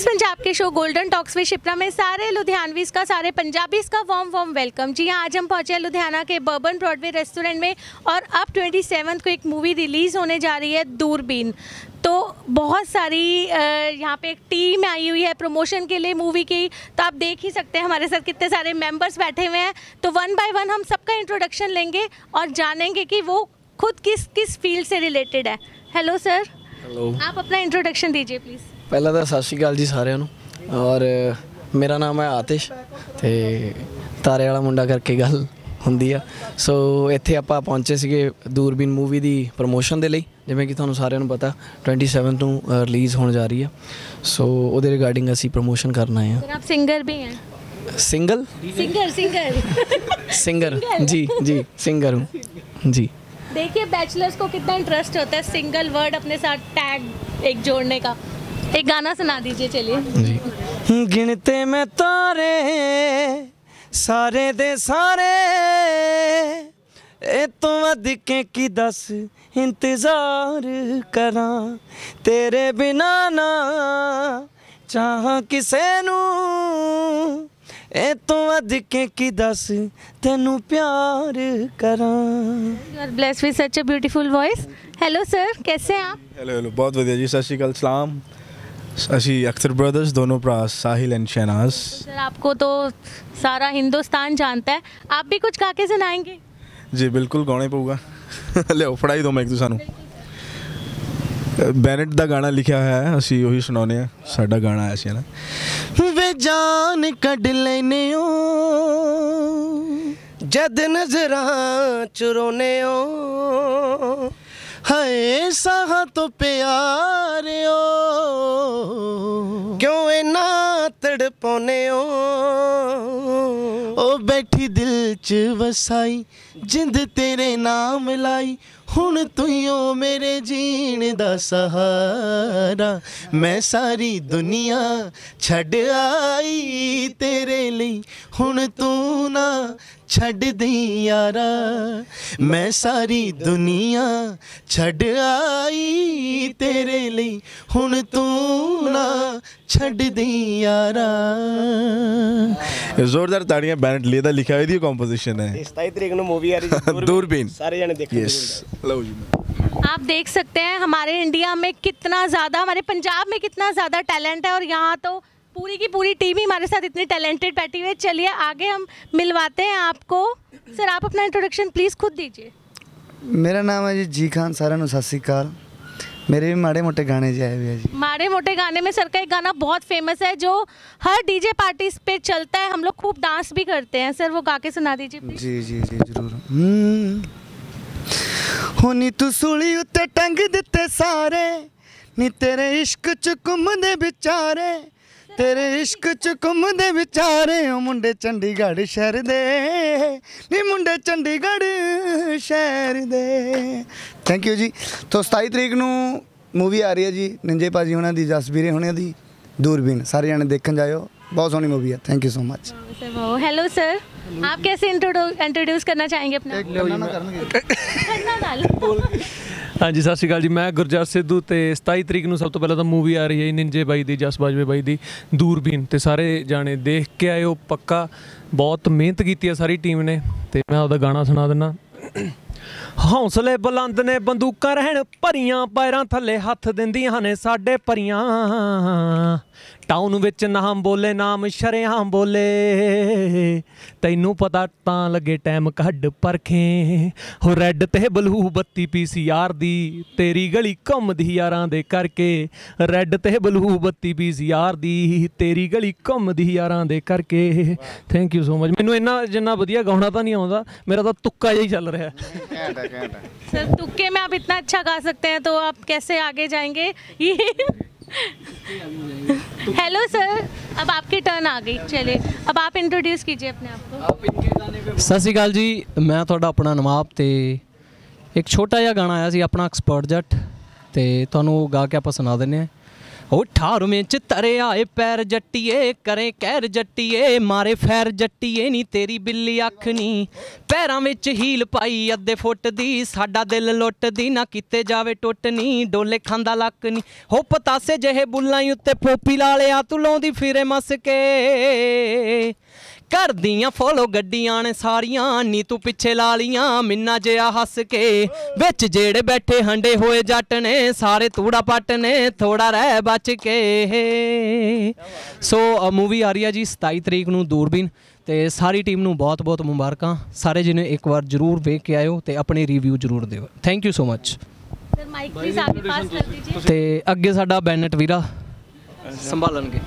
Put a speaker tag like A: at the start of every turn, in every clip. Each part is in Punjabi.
A: टाइम्स पंजाब के show golden talks with Shipra में सारे लुधियानवीज का सारे पंजाबीज का वार्म वार्म वेलकम जी हाँ आज हम पहुँचे हैं लुधियाना के बर्बन ब्रॉडवे रेस्टोरेंट में और अब ट्वेंटी को एक मूवी रिलीज़ होने जा रही है दूरबीन. तो बहुत सारी यहाँ पे एक टीम आई हुई है प्रमोशन के लिए मूवी की. तो आप देख ही सकते हैं हमारे साथ कितने सारे मेंबर्स बैठे हुए हैं. तो वन बाय वन हम सबका इंट्रोडक्शन लेंगे और जानेंगे कि वो खुद किस किस फ़ील्ड से रिलेटेड है. हेलो सर
B: ਹੈਲੋ
A: आप अपना इंट्रोडक्शन दीजिए प्लीज़
B: ਪਹਿਲਾਂ ਤਾਂ ਸਤਿ ਸ਼੍ਰੀ ਅਕਾਲ ਜੀ ਸਾਰਿਆਂ ਨੂੰ ਔਰ ਮੇਰਾ ਨਾਮ ਹੈ ਆਤਿਸ਼ ਤੇ ਤਾਰੇ ਵਾਲਾ ਮੁੰਡਾ ਕਰਕੇ ਗੱਲ ਹੁੰਦੀ ਆ ਸੋ ਇੱਥੇ ਆਪਾਂ ਪਹੁੰਚੇ ਸੀਗੇ ਦੂਰਬੀਨ ਮੂਵੀ ਦੀ ਪ੍ਰੋਮੋਸ਼ਨ ਦੇ ਲਈ ਜਿਵੇਂ ਕਿ ਤੁਹਾਨੂੰ ਸਾਰਿਆਂ ਨੂੰ ਪਤਾ 27 ਨੂੰ ਰਿਲੀਜ਼ ਹੋਣ ਜਾ ਰਹੀ ਆ ਸੋ ਉਹਦੇ ਰਿਗਾਰਡਿੰਗ ਅਸੀਂ ਪ੍ਰੋਮੋਸ਼ਨ ਕਰਨ ਆਏ
A: सर आप सिंगर भी हैं
B: ਆ ਸਿੰਗਲ
A: सिंगर सिंगर
B: ਸਿੰਗਰ ਜੀ ਜੀ ਸਿੰਗਰ ਹੂੰ ਜੀ
A: देखिए बैचलर्स को कितना इंटरेस्ट होता है सिंगल वर्ड अपने साथ टैग एक जोड़ने का एक गाना सुना दीजिए चलिए
B: ਜੀ ਗਿਣਤੇ ਮੈਂ ਤਾਰੇ ਸਾਰੇ ਦੇ ਸਾਰੇ ਇਹ ਤੋਂ ਵੱਧ ਕੇ ਕੀ ਦੱਸ ਇੰਤਜ਼ਾਰ ਕਰਾਂ ਤੇਰੇ ਬਿਨਾ ਨਾ ਚਾਹਾਂ ਕਿਸੇ ਨੂੰ ਇਹ ਤੋਂ ਵੱਧ ਕੇ ਕੀ ਦੱਸ ਤੈਨੂੰ ਪਿਆਰ ਕਰਾਂ
A: you are blessed with such a beautiful voice hello sir कैसे हैं आप
C: ਹੈਲੋ ਹੈਲੋ ਬਹੁਤ ਵਧੀਆ ਜੀ ਸਤਿ ਸ਼੍ਰੀ ਅਕਾਲ ਸਲਾਮ ਅਸੀਂ ਅਖਤਰ ਬ੍ਰਦਰਸ ਦੋਨੋਂ ਭਰਾ ਸਾਹਿਲ ਐਂਡ ਸ਼ਹਿਨਾਜ਼
A: सर आपको तो सारा हिंदुस्तान जानता है आप भी कुछ गा के सुनाएंगे
C: ਜੀ ਬਿਲਕੁਲ ਗਾਉਣਾ ਹੀ ਪਊਗਾ ਲਿਓ ਫੜਾਈ ਦੋ ਮੈਂ ਇੱਕ ਤੁਹਾਨੂੰ ਬੈਨਟ ਦਾ ਗਾਣਾ ਲਿਖਿਆ ਹੋਇਆ ਹੈ ਅਸੀਂ ਉਹੀ ਸੁਣਾਉਂਦੇ ਆ ਸਾਡਾ ਗਾਣਾ ਆਇਆ ਸੀ ਨਾ
B: ਵੇ ਜਾਨ ਕੱਢ ਲੈਨੇ ਓ ਜਦ ਨਜ਼ਰਾਂ ਚੁਰੋਨੇ ਓ ਹਾਏ ਸਾਹ ਤੋਂ ਪਿਆਰਿਓ, ਕਿਉਂ ਇਨਾ ਤੜਪਾਉਨੇ ਓ ਓ ਬੈਠੀ ਦਿਲ ਚ ਵਸਾਈ, ਜਿੰਦ ਤੇਰੇ ਨਾਮ ਲਾਈ ਹੁਣ ਤੂੰ ਹੀ ਓ ਮੇਰੇ ਜੀਣ ਦਾ ਸਹਾਰਾ। ਮੈਂ ਸਾਰੀ ਦੁਨੀਆ ਛੱਡ ਆਈ ਤੇਰੇ ਲਈ। ਹੁਣ ਤੂੰ ਨਾ ਛੱਡ ਦੇ ਯਾਰਾ। ਮੈਂ ਸਾਰੀ ਦੁਨੀਆ ਛੱਡ ਆਈ ਤੇਰੇ ਲਈ। ਹੁਣ ਤੂੰ ਨਾ ਛੱਡ ਦੇ ਯਾਰਾ।
C: ਜ਼ੋਰਦਾਰ ਤਾੜੀਆਂ ਬੈਨਟ ਲਈ ਦਾ ਲਿਖਿਆ ਦੀ ਕੰਪੋਜੀਸ਼ਨ ਹੈ।
D: 27 ਤਰੀਕ ਨੂੰ ਮੂਵੀ ਆ ਰਹੀ ਹੈ
C: ਦੂਰਬੀਨ।
D: ਸਾਰੇ ਜਣੇ ਦੇਖਣਗੇ
C: ਯੈਸ हेलो जी
A: आप देख सकते हैं हमारे इंडिया में कितना ज़्यादा हमारे पंजाब में कितना ज़्यादा टैलेंट है और यहाँ तो पूरी की पूरी टीम ही हमारे साथ इतनी टैलेंटेड बैठी हुई है। चलिए आगे हम मिलवाते हैं आपको। सर आप अपना इंट्रोडक्शन प्लीज़ खुद दीजिए।
E: मेरा नाम है जी जी खान सारा सत मेरे भी माड़े मोटे गाने जी आए हुए जी।
A: माड़े मोटे गाने में सर का एक गाना बहुत फ़ेमस है जो हर डीजे पार्टी पे चलता है। हम लोग खूब डांस भी करते हैं। सर वो गा के सुना दीजिए
E: जी जी जी ज़रूर। हम्म। ਹੁਣੀ ਤੂੰ ਸੂਲੀ ਉੱਤੇ ਟੰਗ ਦਿੱਤੇ ਸਾਰੇ। ਨੀ ਤੇਰੇ ਇਸ਼ਕ ਚ ਘੁੰਮਦੇ ਵਿਚਾਰੇ। ਤੇਰੇ ਇਸ਼ਕ ਚ ਘੁੰਮਦੇ ਵਿਚਾਰੇ। ਉਹ ਮੁੰਡੇ ਚੰਡੀਗੜ੍ਹ ਸ਼ਹਿਰ ਦੇ। ਨੀ ਮੁੰਡੇ ਚੰਡੀਗੜ੍ਹ ਸ਼ਹਿਰ ਦੇ। ਥੈਂਕ ਯੂ ਜੀ। ਤੋਂ 27 ਤਰੀਕ ਨੂੰ ਮੂਵੀ ਆ ਰਹੀ ਹੈ ਜੀ। ਨਿੰਜੇ ਪਾਜੀ ਉਹਨਾਂ ਦੀ ਜਸਵੀਰੇ ਹੋਣਿਆਂ ਦੀ। ਦੂਰਬੀਨ। ਸਾਰੇ ਜਣੇ ਦੇਖਣ ਜਾਇਓ। ਬਹੁਤ ਸੋਹਣੀ ਮੂਵੀ ਹੈ। Thank you so much
A: hello sir आप कैसे इंट्रोड्यूस करना चाहेंगे अपने आप को? करना डालो
F: ਹਾਂਜੀ ਸਤਿ ਸ਼੍ਰੀ ਅਕਾਲ ਜੀ ਮੈਂ ਗੁਰਜਸ ਸਿੱਧੂ ਤੇ 27 ਤਰੀਕ ਨੂੰ ਸਭ ਤੋਂ ਪਹਿਲਾਂ ਤਾਂ ਮੂਵੀ ਆ ਰਹੀ ਹੈ ਨਿੰਜੇ ਬਾਈ ਦੀ ਜਸ ਬਾਜਵੇ ਬਾਈ ਦੀ ਦੂਰਬੀਨ ਤੇ ਸਾਰੇ ਜਾਣੇ ਦੇਖ ਕੇ ਆਇਓ ਪੱਕਾ ਬਹੁਤ ਮਿਹਨਤ ਕੀਤੀ ਹੈ ਸਾਰੀ ਟੀਮ ਨੇ ਤੇ ਮੈਂ ਉਹਦਾ ਗਾਣਾ ਸੁਣਾ ਦਿੰਨਾ ਹੌਸਲੇ ਬੁਲੰਦ ਨੇ ਬੰਦੂਕਾਂ ਰਹਿਣ ਭਰੀਆਂ ਪੈਰਾਂ ਥੱਲੇ ਹੱਥ ਦਿੰਦੀਆਂ ਨੇ ਸਾਡੇ ਪਰੀਆਂ। ਟਾਊਨ ਵਿੱਚ ਨਾਮ ਬੋਲੇ, ਨਾਮ ਸ਼ਰਿਆਮ ਬੋਲੇ। ਤੈਨੂੰ ਪਤਾ ਤਾਂ ਲੱਗੇ ਟਾਈਮ ਕੱਢ ਪਰਖੇ। ਹੋ ਰੈੱਡ ਤੇ ਬਲੂ ਬੱਤੀ ਪੀਸੀਆਰ ਦੀ, ਤੇਰੀ ਗਲੀ ਘੁੰਮਦੀ ਯਾਰਾਂ ਦੇ ਕਰਕੇ। ਰੈੱਡ ਤੇ ਬਲੂ ਬੱਤੀ ਪੀਸੀਆਰ ਦੀ, ਤੇਰੀ ਗਲੀ ਘੁੰਮਦੀ ਯਾਰਾਂ ਦੇ ਕਰਕੇ। ਥੈਂਕ ਯੂ ਸੋ ਮਚ ਮੈਨੂੰ ਇੰਨਾ ਜਿੰਨਾ ਵਧੀਆ ਗਾਉਣਾ ਤਾਂ ਨਹੀਂ ਆਉਂਦਾ, ਮੇਰਾ ਤਾਂ ਤੁੱਕਾ ਜਿਹਾ ਹੀ ਚੱਲ ਰਿਹਾ।
A: सर तुक्के में आप इतना अच्छा गा सकते हैं तो आप कैसे आगे जाएंगे ये हेलो सर अब आपकी टर्न आ गई चलिए अब आप इंट्रोड्यूस कीजिए अपने आप को
G: ਸਤਿ ਸ਼੍ਰੀ ਅਕਾਲ ਜੀ ਮੈਂ ਤੁਹਾਡਾ ਆਪਣਾ ਨਵਾਬ ਤੇ ਇੱਕ ਛੋਟਾ ਜਿਹਾ ਗਾਣਾ ਆਇਆ ਸੀ ਆਪਣਾ ਐਕਸਪਰਟ ਜੱਟ ਤੇ ਤੁਹਾਨੂੰ ਉਹ ਗਾ ਕੇ ਆਪਾਂ ਸੁਣਾ ਦਿੰਨੇ ਆ ਉਹ 18ਵੇਂ ਚ ਤਰੇ ਆਏ, ਪੈਰ ਜੱਟੀਏ, ਕਰੇ ਕਹਿਰ ਜੱਟੀਏ, ਮਾਰੇ ਫੈਰ ਜੱਟੀਏ ਨਹੀਂ ਤੇਰੀ ਬਿੱਲੀ ਅੱਖ ਨਹੀਂ ਪੈਰਾਂ ਵਿੱਚ ਹੀਲ ਪਾਈ, ਅੱਧੇ ਫੁੱਟ ਦੀ, ਸਾਡਾ ਦਿਲ ਲੁੱਟਦੀ, ਨਾ ਕਿਤੇ ਜਾਵੇ ਟੁੱਟ ਨਹੀਂ ਡੋਲੇ ਖਾਂਦਾ ਲੱਕ ਨਹੀਂ ਹੋ ਪਤਾਸੇ ਜਿਹੇ ਬੁੱਲਾਂ ਈ ਉੱਤੇ ਪੋਪੀ ਲਾਲਿਆ ਤੂੰ ਲਾਉਂਦੀ ਫਿਰੇ ਮਸ ਕੇ। ਕਰਦੀਆਂ ਫੋਲੋ ਗੱਡੀਆਂ ਨੇ ਸਾਰੀਆਂ ਨੀ ਤੂੰ ਪਿੱਛੇ ਲਾ ਲੀਆਂ ਮਿੰਨਾ ਜਿਆ ਹੱਸ ਕੇ। ਵਿੱਚ ਜਿਹੜੇ ਬੈਠੇ ਹੰਡੇ ਹੋਏ ਜੱਟ ਨੇ ਸਾਰੇ ਤੂੜਾ ਪੱਟ ਨੇ ਥੋੜਾ ਰਹਿ ਬਚ ਕੇ। ਸੋ ਮੂਵੀ ਆ ਰਹੀ ਆ ਜੀ 27 ਤਰੀਕ ਨੂੰ ਦੂਰਬੀਨ ਤੇ ਸਾਰੀ ਟੀਮ ਨੂੰ ਬਹੁਤ-ਬਹੁਤ ਮੁਬਾਰਕਾਂ। ਸਾਰੇ ਜਿਹਨੇ ਇੱਕ ਵਾਰ ਜਰੂਰ ਵੇਖ ਕੇ ਆਇਓ ਤੇ ਆਪਣੇ ਰਿਵਿਊ ਜਰੂਰ ਦਿਓ। Thank you so much
A: sir mike please ਆਗੇ ਪਾਸ ਕਰ ਦੀਜੀਏ
G: ਤੇ ਅੱਗੇ ਸਾਡਾ ਬੈਨਟ ਵੀਰਾ ਸੰਭਾਲਣਗੇ।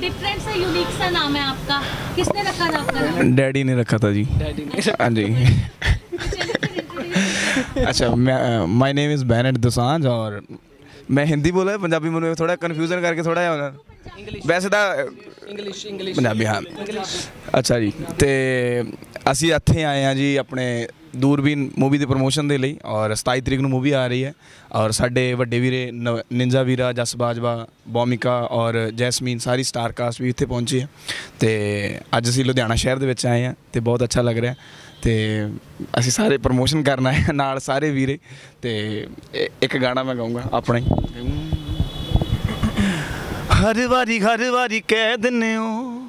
A: डिफरेंट सा यूनिक सा नाम है आपका किसने रखा था आपका नाम
C: डैडी ने रखा था जी हाँ जी अच्छा मैं my name is Bainat Dosanjh और मैं हिंदी बोला पंजाबी में थोड़ा कन्फ्यूजन करके थोड़ा ਜਿਹਾ ਵੈਸੇ ਤਾਂ
G: ਇੰਗਲਿਸ਼ ਇੰਗਲਿਸ਼
C: ਪੰਜਾਬੀ ਹਾਂ ਅੱਛਾ ਜੀ ਤੇ ਅਸੀਂ ਇੱਥੇ ਆਏ ਆ ਜੀ ਆਪਣੇ ਦੂਰਬੀਨ ਮੂਵੀ ਦੇ ਪ੍ਰੋਮੋਸ਼ਨ ਦੇ ਲਈ ਔਰ 27 ਤਰੀਕ ਨੂੰ ਮੂਵੀ ਆ ਰਹੀ ਹੈ ਔਰ ਸਾਡੇ ਵੱਡੇ ਵੀਰੇ ਨਵ- ਨਿੰਜਾ ਵੀਰਾ, ਜਸ ਬਾਜਵਾ, ਬੋਮਿਕਾ ਔਰ ਜੈਸਮੀਨ ਸਾਰੀ ਸਟਾਰ ਕਾਸਟ ਵੀ ਇੱਥੇ ਪਹੁੰਚੀ ਹੈ। ਤੇ ਅੱਜ ਅਸੀਂ ਲੁਧਿਆਣਾ ਸ਼ਹਿਰ ਦੇ ਵਿੱਚ ਆਏ ਹਾਂ ਤੇ ਬਹੁਤ ਅੱਛਾ ਲੱਗ ਰਿਹਾ ਤੇ ਅਸੀਂ ਸਾਰੇ ਪ੍ਰੋਮੋਸ਼ਨ ਕਰਨ ਆਏ ਹਾਂ ਨਾਲ ਸਾਰੇ ਵੀਰੇ। ਤੇ ਇ- ਇੱਕ ਗਾਣਾ ਮੈਂ ਗਾਉਂਗਾ ਆਪਣਾ ਹੀ।
E: ਹਰ ਵਾਰੀ ਹਰ ਵਾਰੀ ਕਹਿ ਦਿੰਨੇ ਹੋ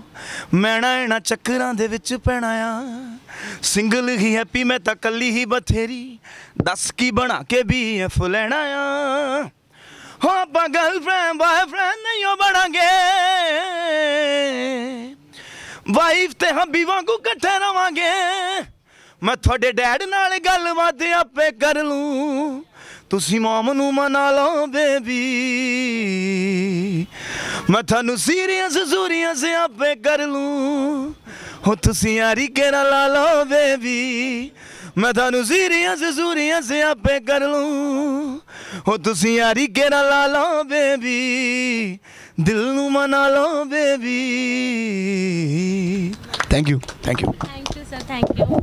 E: ਮੈਣਾ ਇਹਨਾਂ ਚੱਕਰਾਂ ਦੇ ਵਿੱਚ ਪੈਣਾ ਆ। ਸਿੰਗਲ ਹੀ ਹੈਪੀ, ਮੈਂ ਤਾਂ ਕੱਲੀ ਹੀ ਬਥੇਰੀ। ਦੱਸ ਕੀ ਬਣਾ ਕੇ ਵੀ ਐਫ ਲੈਣਾ ਆ? ਹੋ, ਆਪਾਂ ਗਰਲਫ੍ਰੈਂਡ ਬॉयਫ੍ਰੈਂਡ ਨਹੀਂ ਹੋ ਬਣਾਂਗੇ। ਵਾਈਫ ਤੇ ਹੱਬੀ ਵਾਂਗੂ ਇਕੱਠੇ ਰਵਾਂਗੇ। ਮੈਂ ਤੁਹਾਡੇ ਡੈਡ ਨਾਲ ਗੱਲਬਾਤ ਆਪੇ ਕਰ ਲੂੰ। ਤੁਸੀਂ ਮਮ ਨੂੰ ਮਨਾ ਲਓ, ਬੇਬੀ। ਮੈਂ ਤੁਹਾਨੂੰ ਸੀਰੀਅਸ ਜ਼ੂਰੀਅਸ ਆਪੇ ਕਰ ਲੂੰ। ਹੋ ਤੁਸੀਂ ਯਾਰੀ ਕੇਰਾ ਲਾ ਲਓ, ਬੇਬੀ। ਮੈਂ ਤੁਹਾਨੂੰ ਜ਼ੀਰੀਆਂ ਜ਼ੂਰੀਆਂ ਸੇ ਆਪੇ ਕਰ ਲੂੰ। ਹੋ ਤੁਸੀਂ ਯਾਰੀ ਕੇਰਾ ਲਾ ਲਓ, ਬੇਬੀ। ਦਿਲ ਨੂੰ ਮਨਾ ਲਓ, baby.
C: Thank you thank you
A: thank you sir thank you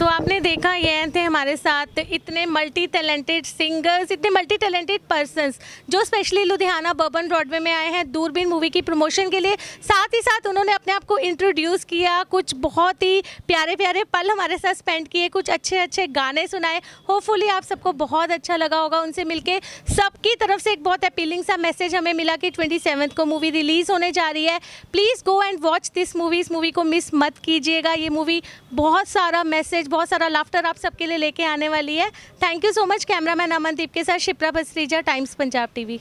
A: तो आपने देखा, ये थे हमारे साथ इतने मल्टी टैलेंटेड सिंगर्स इतने मल्टी टैलेंटेड पर्सनस जो स्पेशली लुधियाना बर्बन ब्रॉडवे में आए हैं। दूरबीन मूवी की प्रमोशन के लिए साथ ही साथ उन्होंने अपने आप को इंट्रोड्यूस किया, कुछ बहुत ही प्यारे प्यारे पल हमारे साथ स्पेंड किए, कुछ अच्छे अच्छे गाने सुनाए। होपफुली आप सबको बहुत अच्छा लगा होगा उनसे मिलके। सबकी तरफ़ से एक बहुत अपीलिंग सा मैसेज हमें मिला कि ट्वेंटी को मूवी रिलीज़ होने जा रही है। Please go and watch this movie इस मूवी को मिस मत कीजिएगा। ये मूवी बहुत सारा मैसेज बहुत सारा लाफ्टर आप सबके लिए लेके आने वाली है thank you so much cameraman Amandeep के साथ शिप्रा भस्त्रीजा टाइम्स पंजाब टीवी